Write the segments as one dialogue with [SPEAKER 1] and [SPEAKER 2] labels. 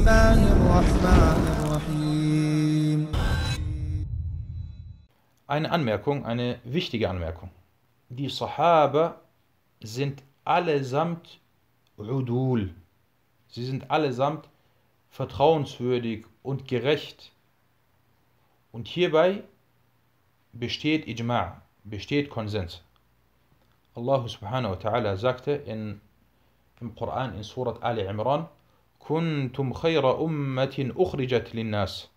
[SPEAKER 1] الله الرحمن الرحيم
[SPEAKER 2] Eine Anmerkung, eine wichtige Anmerkung. Die Sahaba sind allesamt Udul. Sie sind allesamt vertrauenswürdig und gerecht. Und hierbei besteht Ijma', besteht Konsens. Allah subhanahu wa ta'ala sagte in, im Koran in Surat Ali Imran, Kuntum khayra ummatin ukhrijat linnas.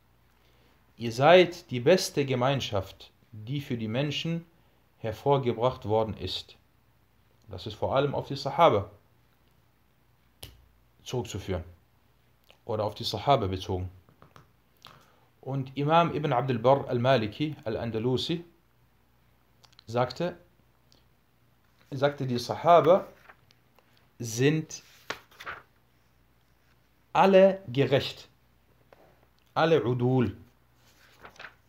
[SPEAKER 2] Ihr seid die beste Gemeinschaft, die für die Menschen hervorgebracht worden ist. Das ist vor allem auf die Sahaba zurückzuführen oder auf die Sahaba bezogen. Und Imam Ibn Abdul Barr al-Maliki al-Andalusi sagte, sagte, die Sahaba sind alle gerecht, alle Udul.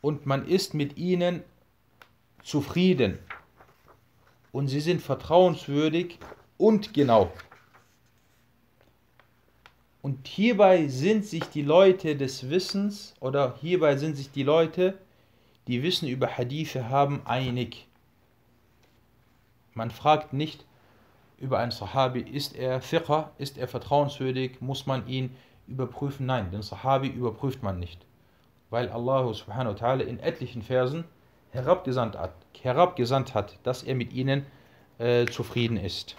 [SPEAKER 2] Und man ist mit ihnen zufrieden. Und sie sind vertrauenswürdig und genau. Und hierbei sind sich die Leute des Wissens oder hierbei sind sich die Leute, die Wissen über Hadithe haben, einig. Man fragt nicht über einen Sahabi, ist er Fiqh, ist er vertrauenswürdig, muss man ihn überprüfen? Nein, den Sahabi überprüft man nicht. Weil Allah subhanahu wa ta'ala in etlichen Versen herabgesandt hat, herabgesandt hat, dass er mit ihnen äh, zufrieden ist.